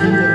India.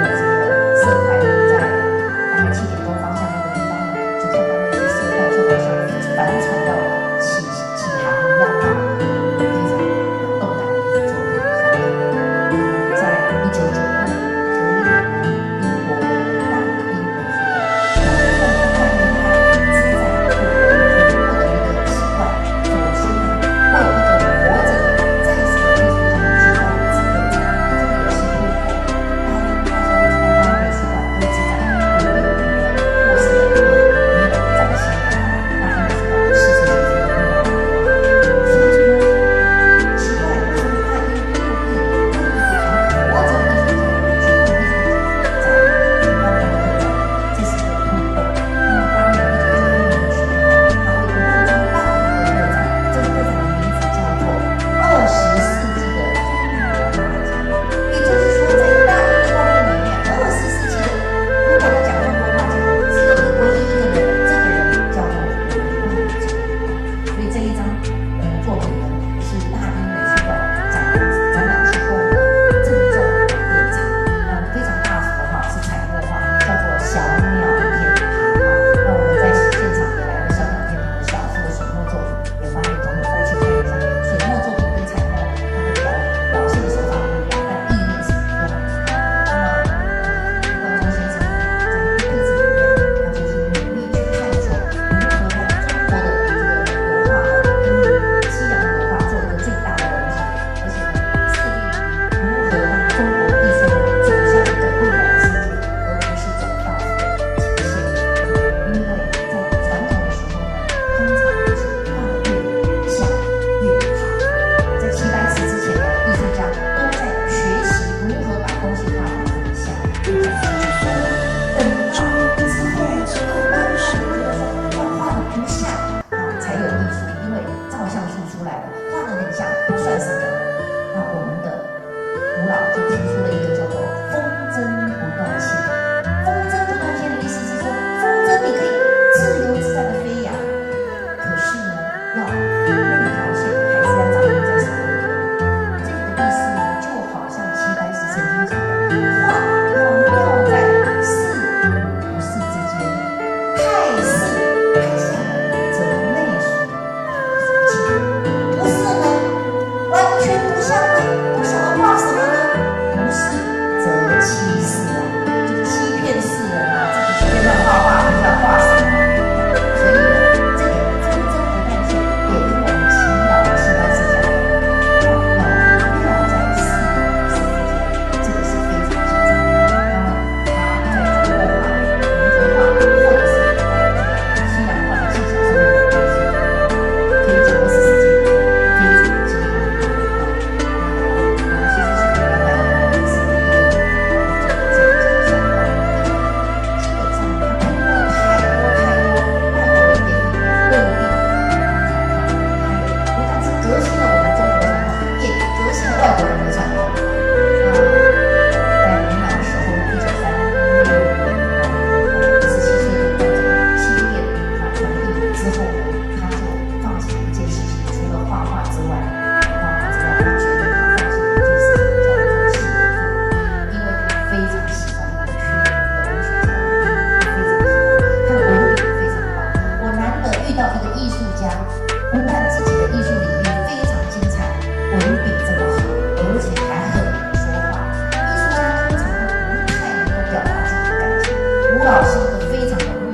非常的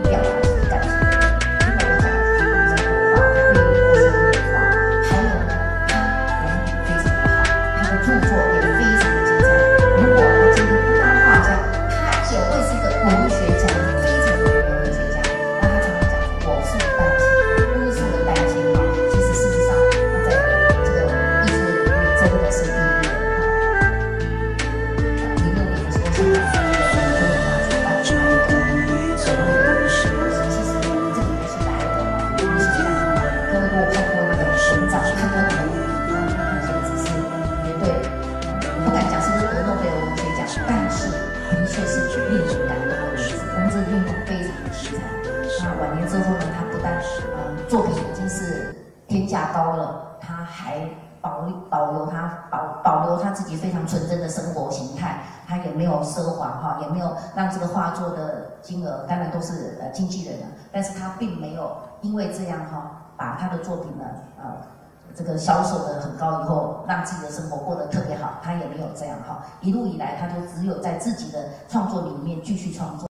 确实令人感动，文字文字运动非常的精彩。那晚年之后呢？他不但呃作品已经是天价高了，他还保保留他保保留他自己非常纯真的生活形态。他也没有奢华哈，也没有让这个画作的金额，当然都是呃经纪人。但是他并没有因为这样哈，把他的作品呢呃。这个销售的很高以后，让自己的生活过得特别好，他也没有这样哈，一路以来他就只有在自己的创作里面继续创作。